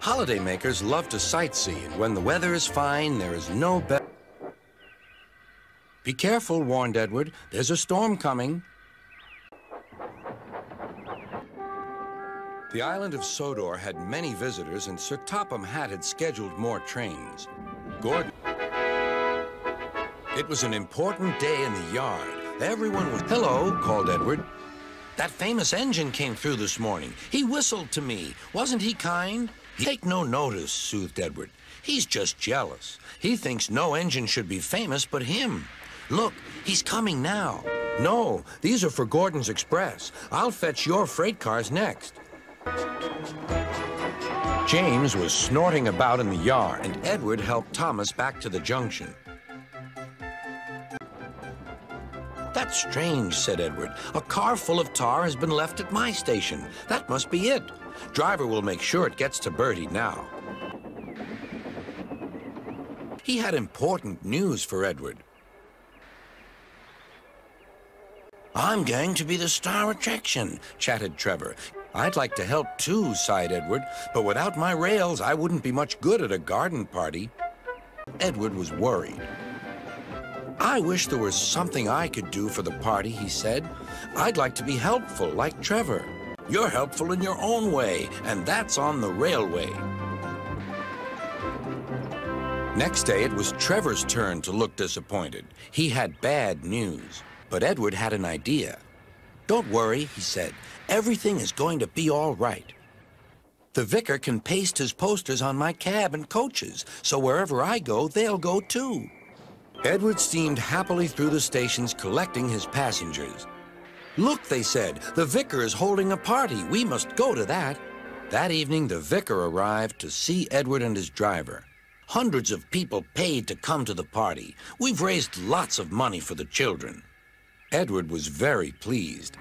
Holidaymakers love to sightsee, and when the weather is fine, there is no better. Be careful, warned Edward. There's a storm coming. The island of Sodor had many visitors, and Sir Topham Hatt had scheduled more trains. Gordon. It was an important day in the yard. Everyone was. Hello, called Edward. That famous engine came through this morning. He whistled to me. Wasn't he kind? Take no notice, soothed Edward. He's just jealous. He thinks no engine should be famous but him. Look, he's coming now. No, these are for Gordon's Express. I'll fetch your freight cars next. James was snorting about in the yard, and Edward helped Thomas back to the junction. That's strange, said Edward. A car full of tar has been left at my station. That must be it. Driver will make sure it gets to Bertie now. He had important news for Edward. I'm going to be the star attraction, chatted Trevor. I'd like to help too, sighed Edward, but without my rails, I wouldn't be much good at a garden party. Edward was worried. I wish there was something I could do for the party, he said. I'd like to be helpful, like Trevor. You're helpful in your own way, and that's on the railway. Next day, it was Trevor's turn to look disappointed. He had bad news, but Edward had an idea. Don't worry, he said. Everything is going to be all right. The vicar can paste his posters on my cab and coaches, so wherever I go, they'll go too. Edward steamed happily through the stations collecting his passengers. Look, they said, the vicar is holding a party. We must go to that. That evening, the vicar arrived to see Edward and his driver. Hundreds of people paid to come to the party. We've raised lots of money for the children. Edward was very pleased.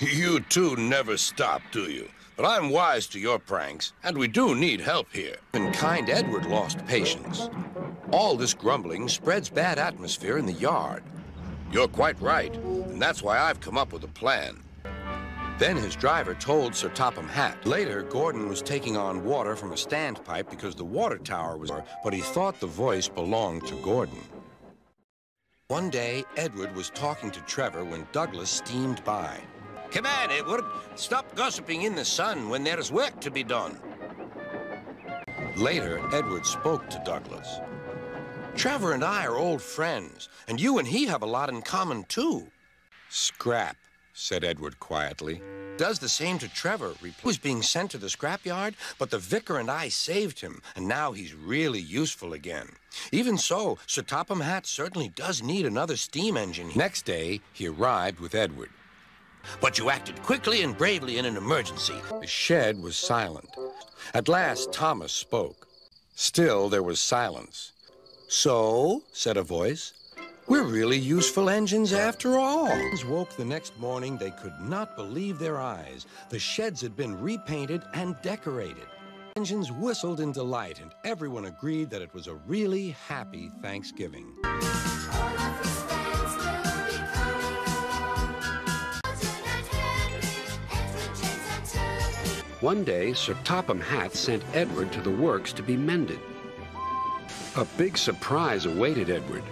You two never stop, do you? But I'm wise to your pranks, and we do need help here. And kind Edward lost patience. All this grumbling spreads bad atmosphere in the yard. You're quite right, and that's why I've come up with a plan. Then his driver told Sir Topham Hatt. Later, Gordon was taking on water from a standpipe because the water tower was but he thought the voice belonged to Gordon. One day, Edward was talking to Trevor when Douglas steamed by. Come on, Edward. Stop gossiping in the sun when there's work to be done. Later, Edward spoke to Douglas. Trevor and I are old friends, and you and he have a lot in common, too. Scrap, said Edward quietly. Does the same to Trevor. He was being sent to the scrapyard, but the vicar and I saved him, and now he's really useful again. Even so, Sir Topham Hatt certainly does need another steam engine. Next day, he arrived with Edward. But you acted quickly and bravely in an emergency. The shed was silent. At last, Thomas spoke. Still, there was silence. So, said a voice, we're really useful engines after all. Engines woke the next morning, they could not believe their eyes. The sheds had been repainted and decorated. Engines whistled in delight, and everyone agreed that it was a really happy Thanksgiving. One day, Sir Topham Hatt sent Edward to the works to be mended. A big surprise awaited Edward.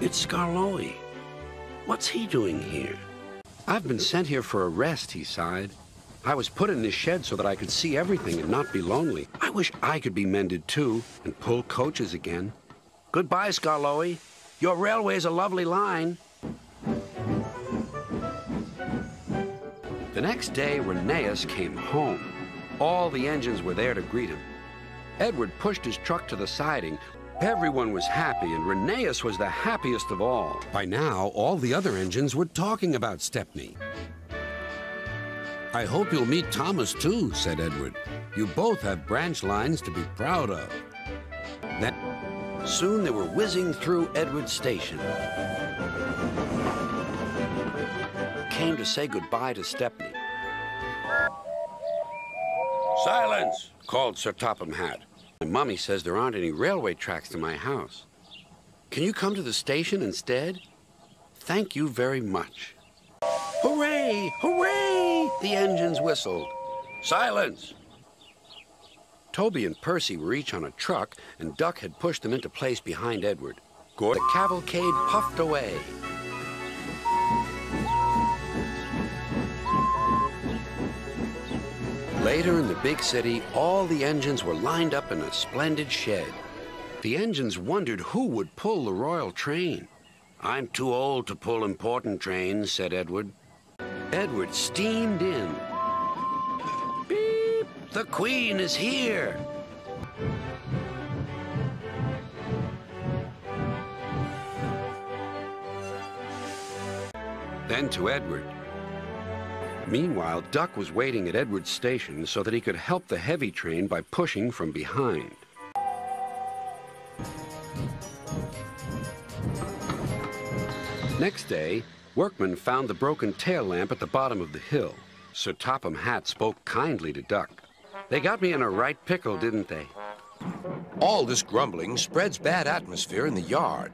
It's Skarloey. What's he doing here? I've been sent here for a rest, he sighed. I was put in this shed so that I could see everything and not be lonely. I wish I could be mended too and pull coaches again. Goodbye, Skarloey. Your railway's a lovely line. The next day, Rheneas came home. All the engines were there to greet him. Edward pushed his truck to the siding. Everyone was happy, and Rheneas was the happiest of all. By now, all the other engines were talking about Stepney. I hope you'll meet Thomas, too, said Edward. You both have branch lines to be proud of. Then, soon they were whizzing through Edward's Station. Came to say goodbye to Stepney. Silence, called Sir Topham Hatt. My mummy says there aren't any railway tracks to my house. Can you come to the station instead? Thank you very much. Hooray! Hooray! The engines whistled. Silence! Toby and Percy were each on a truck, and Duck had pushed them into place behind Edward. Gordon, The cavalcade puffed away. Later in the big city, all the engines were lined up in a splendid shed. The engines wondered who would pull the royal train. I'm too old to pull important trains, said Edward. Edward steamed in. Beep! The Queen is here! Then to Edward. Meanwhile, Duck was waiting at Edward's station so that he could help the heavy train by pushing from behind. Next day, workmen found the broken tail lamp at the bottom of the hill. Sir Topham Hatt spoke kindly to Duck. They got me in a right pickle, didn't they? All this grumbling spreads bad atmosphere in the yard.